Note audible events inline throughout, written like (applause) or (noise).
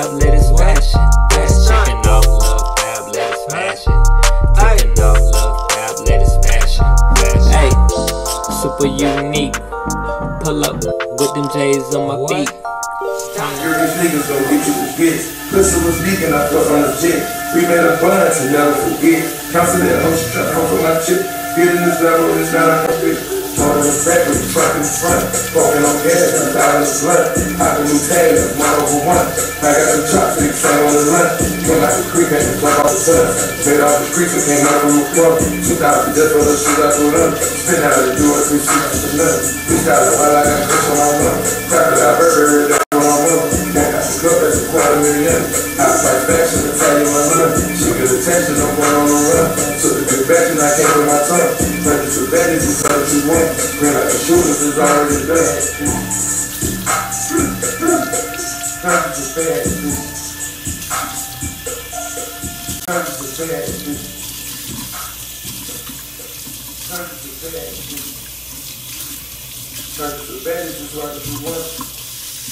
fab, let it fashion. Taking off love fab, let it fashion. Taking off love fab, let it fashion. Hey, super unique. Pull up with them J's on my feet. Girl, these niggas gon' get you forget. Pussy was leaking, I fuck on the jet. We made a bond to never forget. Counting that hoe, she tryna come for my chip. Get in this level, it's not a fit. Throwing the with front in front. Smoking on gas, I'm out of the blunt. I new that's one over one. I got some chopsticks, same on the lunch. Came out the creek, had to jump off the sun. Made off the creek, and came out from the club. Two thousand just for the shit I put up. Spin out of the door, three sheets to the nut. This got a while I got push on my lung. Crap it out, burger, Go, that's a quarter million. I fight fashion, I tell you my love. She get attention, I'm going on the run. So the good fashion, I came with my tongue. Turn it to baddies, you what you want. Bring out the shooters, it's already done. Time to bad, Time to bad, Time to bad, Time to bad, what you want.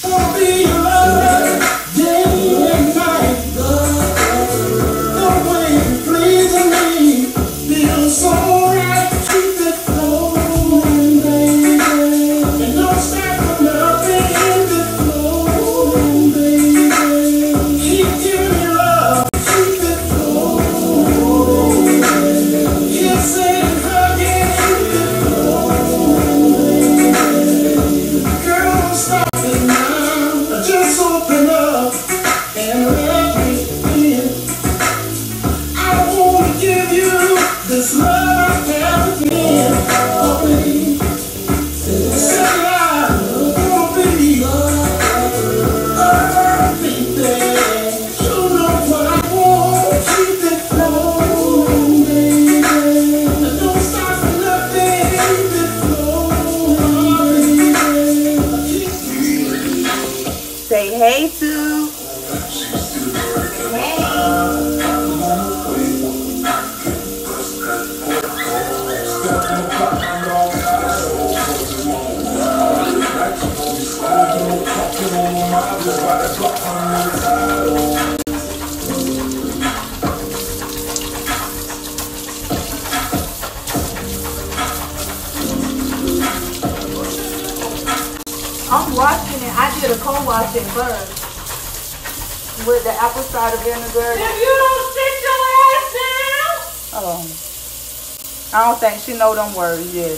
I'll be your lover, I'm washing it. I did a co-washing first with the apple cider vinegar. If you don't sit your ass down, Hold on. I don't think she know them words yet.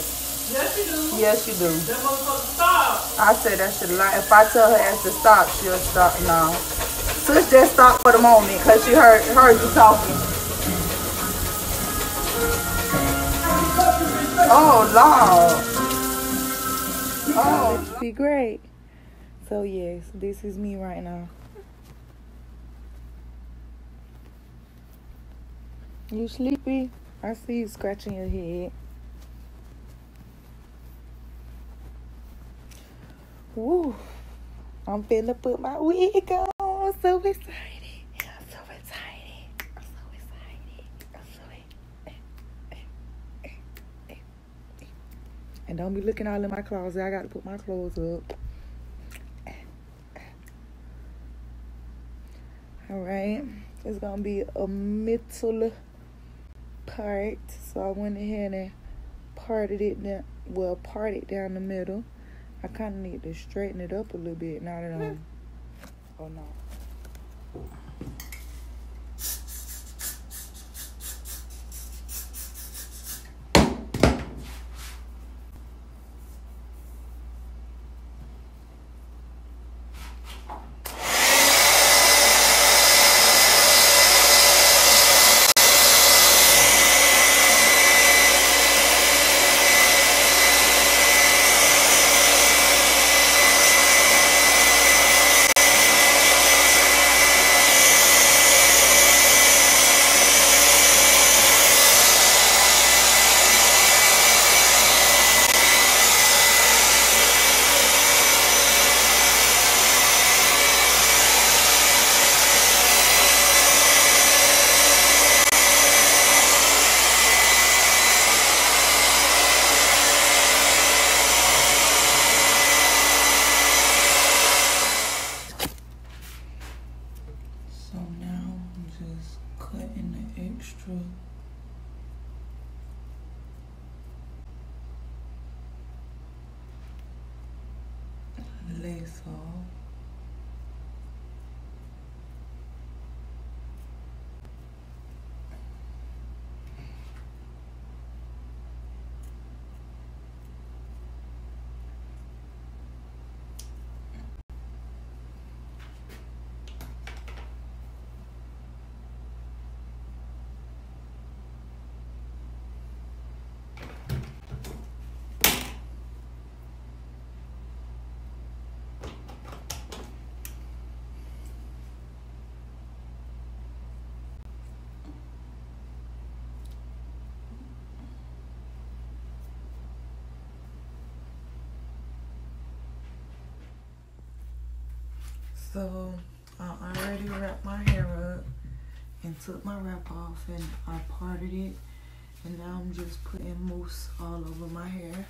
yes you do. Yes, she do. That motherfucker stop. I said that shit a lot. If I tell her ass to stop, she'll stop now. Sis just stop for the moment because she heard heard you talking. Oh Lord. Oh, be great. So yes, this is me right now. You sleepy? I see you scratching your head. Woo. I'm finna put my wig on. I'm so excited. I'm so excited. I'm so excited. I'm so excited. And don't be looking all in my closet. I got to put my clothes up. All right. It's to be a middle part. So I went ahead and parted it down. Well, parted down the middle. I kind of need to straighten it up a little bit now that I'm. Hmm. Oh no. True. Lace off. So I already wrapped my hair up and took my wrap off and I parted it and now I'm just putting mousse all over my hair.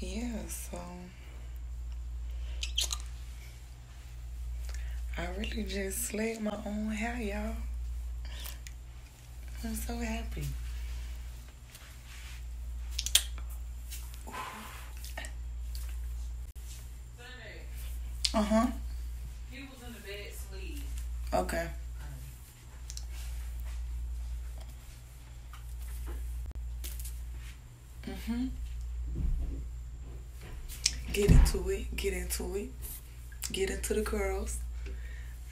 Yeah, so I really just slayed my own hair, y'all. I'm so happy. Uh huh. he was in the bed sleep. Okay. Mm-hmm. Get into it. Get into it. Get into the curls.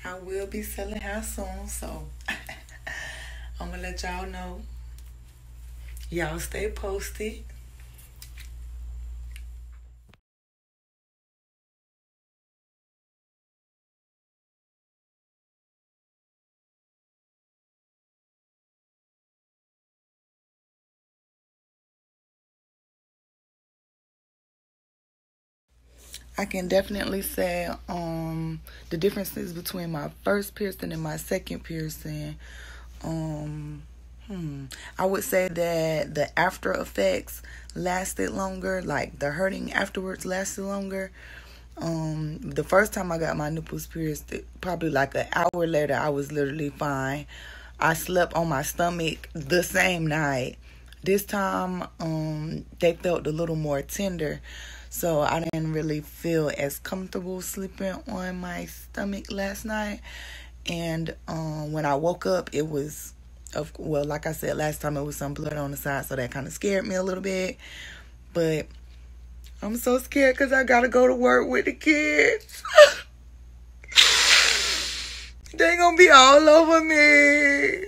I will be selling hair soon, so (laughs) I'm gonna let y'all know. Y'all stay posted. I can definitely say um the differences between my first piercing and my second piercing. Um hmm. I would say that the after effects lasted longer, like the hurting afterwards lasted longer. Um the first time I got my nipples pierced, probably like an hour later I was literally fine. I slept on my stomach the same night. This time um they felt a little more tender. So I didn't really feel as comfortable sleeping on my stomach last night. And um, when I woke up, it was, of well, like I said last time, it was some blood on the side, so that kind of scared me a little bit. But I'm so scared because I gotta go to work with the kids. (laughs) they gonna be all over me.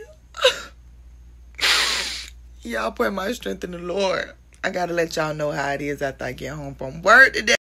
(laughs) Y'all put my strength in the Lord. I gotta let y'all know how it is after I get home from work today.